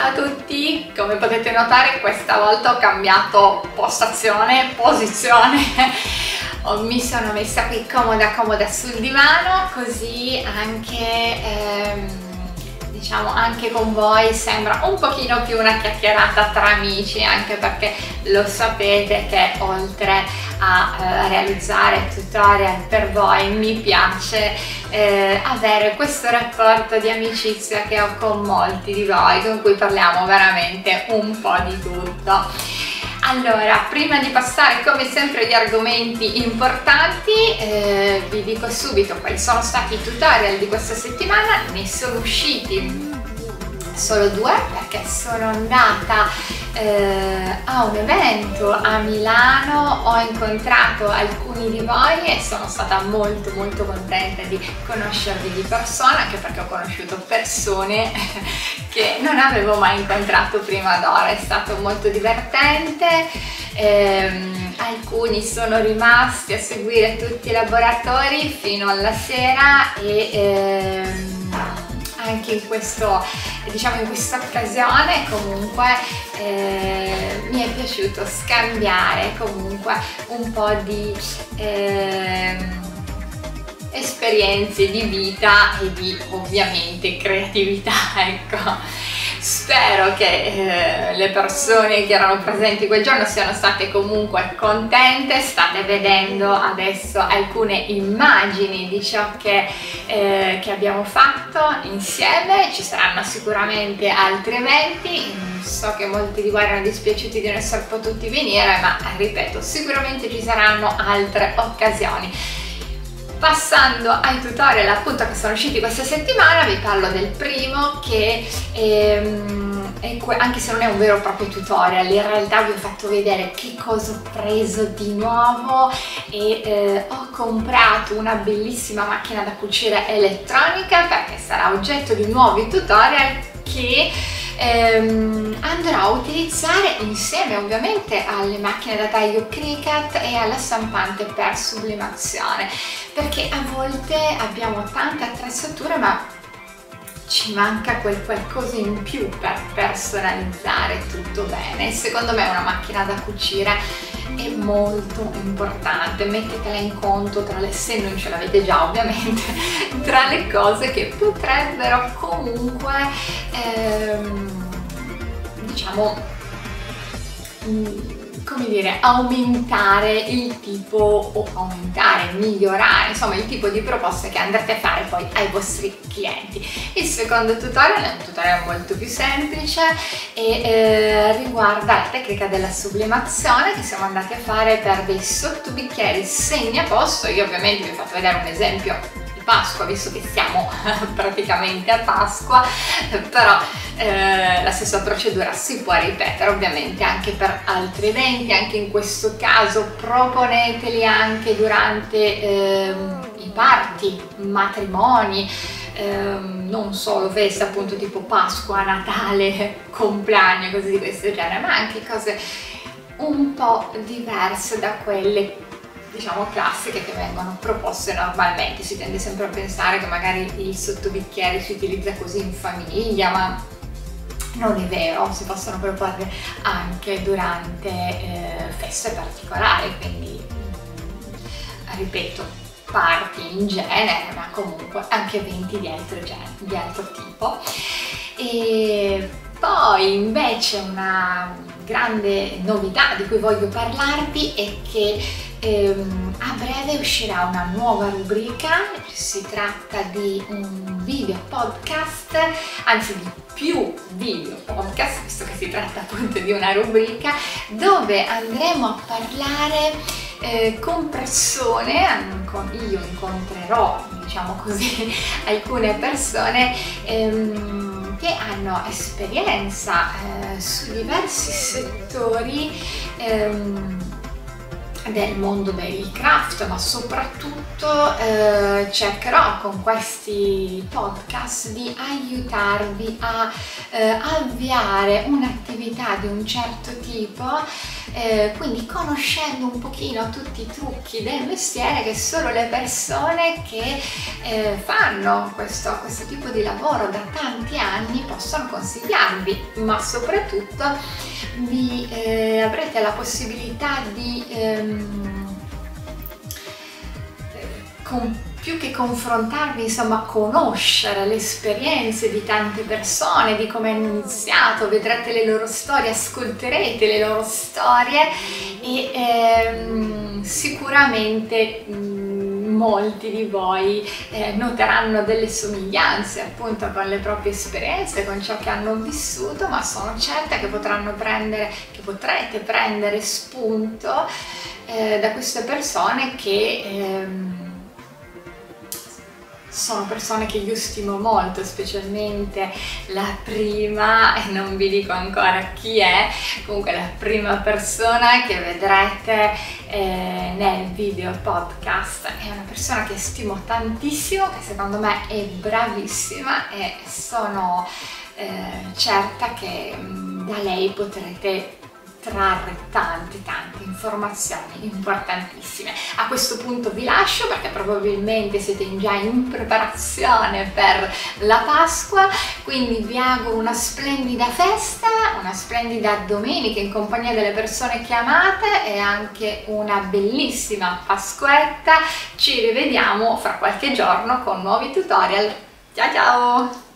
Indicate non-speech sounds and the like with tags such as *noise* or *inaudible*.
Ciao a tutti, come potete notare questa volta ho cambiato postazione, posizione, *laughs* mi sono messa qui comoda comoda sul divano così anche... Ehm, diciamo anche con voi sembra un pochino più una chiacchierata tra amici anche perché lo sapete che oltre a eh, realizzare tutorial per voi. Mi piace eh, avere questo rapporto di amicizia che ho con molti di voi con cui parliamo veramente un po' di tutto. Allora, prima di passare come sempre agli argomenti importanti, eh, vi dico subito quali sono stati i tutorial di questa settimana, ne sono usciti solo due perché sono andata eh, a un evento a Milano, ho incontrato alcuni di voi e sono stata molto molto contenta di conoscervi di persona anche perché ho conosciuto persone *laughs* che non avevo mai incontrato prima d'ora, è stato molto divertente. Eh, alcuni sono rimasti a seguire tutti i laboratori fino alla sera e ehm, anche in questo diciamo in questa occasione comunque eh, mi è piaciuto scambiare comunque un po' di eh, esperienze di vita e di ovviamente creatività *laughs* ecco Spero che eh, le persone che erano presenti quel giorno siano state comunque contente, state vedendo adesso alcune immagini di ciò che, eh, che abbiamo fatto insieme, ci saranno sicuramente altri eventi, so che molti di voi erano dispiaciuti di non essere potuti venire, ma ripeto, sicuramente ci saranno altre occasioni. Passando ai tutorial appunto che sono usciti questa settimana, vi parlo del primo che ehm, anche se non è un vero e proprio tutorial, in realtà vi ho fatto vedere che cosa ho preso di nuovo e eh, ho comprato una bellissima macchina da cucire elettronica perché sarà oggetto di nuovi tutorial che ehm, andrò a utilizzare insieme ovviamente alle macchine da taglio Cricut e alla stampante per sublimazione perché a volte abbiamo tante attrezzature ma ci manca quel qualcosa in più per personalizzare tutto bene. Secondo me una macchina da cucire è molto importante, mettetela in conto tra le, se non ce l'avete già ovviamente, *laughs* tra le cose che potrebbero comunque ehm, diciamo come dire, aumentare il tipo o aumentare, migliorare, insomma il tipo di proposte che andrete a fare poi ai vostri clienti. Il secondo tutorial è un tutorial molto più semplice e eh, riguarda la tecnica della sublimazione che siamo andati a fare per dei sottobicchieri segnaposto. Io ovviamente vi ho fatto vedere un esempio Pasqua, visto che siamo *laughs* praticamente a Pasqua, però eh, la stessa procedura si può ripetere ovviamente anche per altri eventi, anche in questo caso proponeteli anche durante eh, i party, matrimoni, eh, non solo feste appunto tipo Pasqua, Natale, *laughs* compleanno, cose di questo genere, ma anche cose un po' diverse da quelle diciamo classiche che vengono proposte normalmente. Si tende sempre a pensare che magari il sottobicchiere si utilizza così in famiglia, ma non è vero, si possono proporre anche durante eh, feste particolari, quindi mm, ripeto, party in genere, ma comunque anche eventi di altro, genere, di altro tipo. E poi invece una grande novità di cui voglio parlarvi è che ehm, a breve uscirà una nuova rubrica, si tratta di un video podcast, anzi di più video podcast, visto che si tratta appunto di una rubrica, dove andremo a parlare eh, con persone, io incontrerò diciamo così *laughs* alcune persone ehm, che hanno esperienza eh, su diversi settori ehm, del mondo del craft, ma soprattutto eh, cercherò con questi podcast di aiutarvi a eh, avviare un'attività di un certo tipo, eh, quindi conoscendo un pochino tutti i trucchi del mestiere che solo le persone che eh, fanno questo, questo tipo di lavoro da tanti anni possono consigliarvi, ma soprattutto vi eh, avrete la possibilità di ehm, con, più che confrontarvi, insomma, conoscere le esperienze di tante persone, di come hanno iniziato, vedrete le loro storie, ascolterete le loro storie e ehm, sicuramente mh, mm, molti di voi eh, noteranno delle somiglianze appunto con le proprie esperienze, con ciò che hanno vissuto, ma sono certa che potranno prendere, che potrete prendere spunto eh, da queste persone che ehm, sono persone che io stimo molto, specialmente la prima, e non vi dico ancora chi è, comunque la prima persona che vedrete eh, nel video podcast. È una persona che stimo tantissimo, che secondo me è bravissima e sono eh, certa che mm, da lei potrete trarre tante tante informazioni importantissime. A questo punto vi lascio perché probabilmente siete già in preparazione per la Pasqua, quindi vi auguro una splendida festa, una splendida domenica in compagnia delle persone che amate e anche una bellissima Pasquetta. Ci rivediamo fra qualche giorno con nuovi tutorial. Ciao ciao!